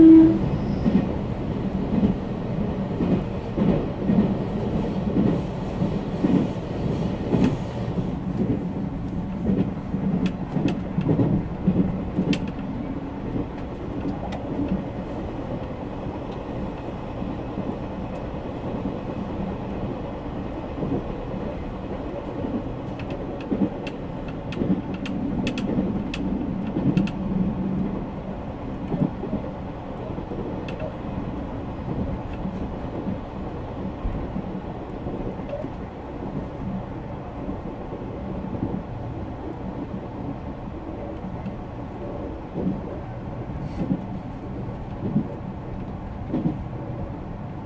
you.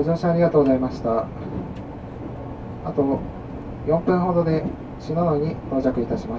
ご乗車ありがとうございました。あと4分ほどで篠野に到着いたします。